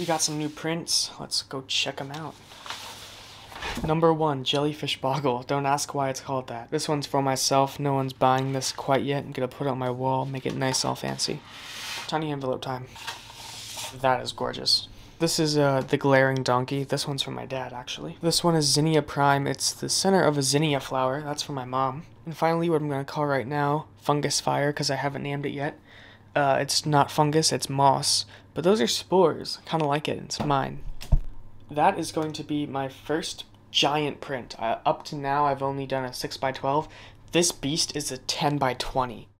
we got some new prints. Let's go check them out. Number one, Jellyfish Boggle. Don't ask why it's called that. This one's for myself. No one's buying this quite yet. I'm gonna put it on my wall, make it nice, all fancy. Tiny envelope time. That is gorgeous. This is uh, the Glaring Donkey. This one's from my dad, actually. This one is Zinnia Prime. It's the center of a zinnia flower. That's for my mom. And finally, what I'm to call right now, Fungus Fire, because I haven't named it yet. Uh, it's not fungus, it's moss. But those are spores. kind of like it. It's mine. That is going to be my first giant print. Up to now, I've only done a 6 by 12 This beast is a 10 by 20